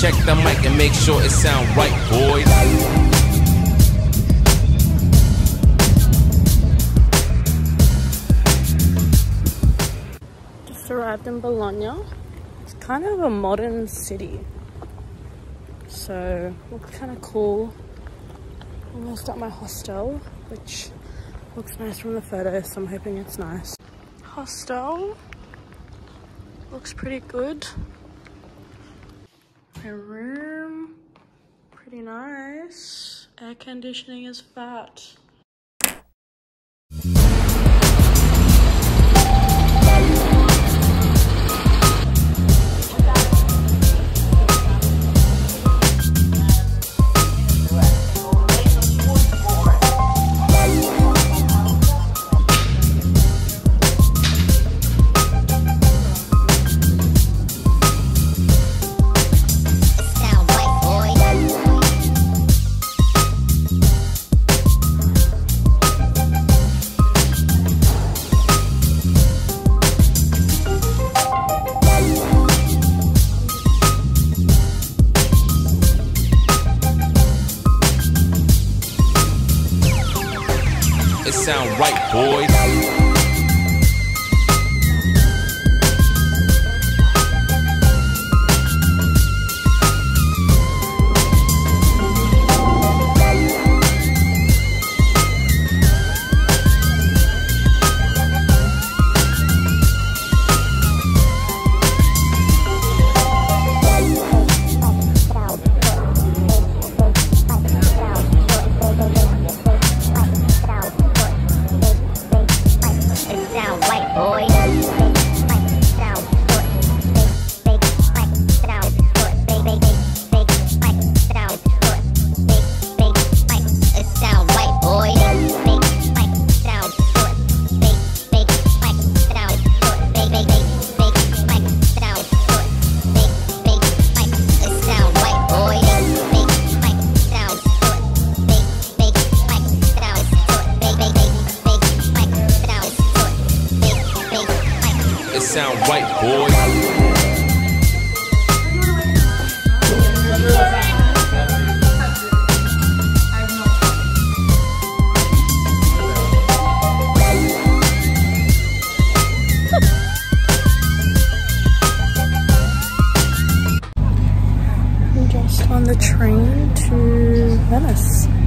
Check the mic and make sure it sound right, boys. Just arrived in Bologna. It's kind of a modern city. So, looks kind of cool. Almost at my hostel, which looks nice from the photos, so I'm hoping it's nice. Hostel looks pretty good. My room, pretty nice. Air conditioning is fat. Sound right, boys. Boy. Sound. I'm just on the train to Venice.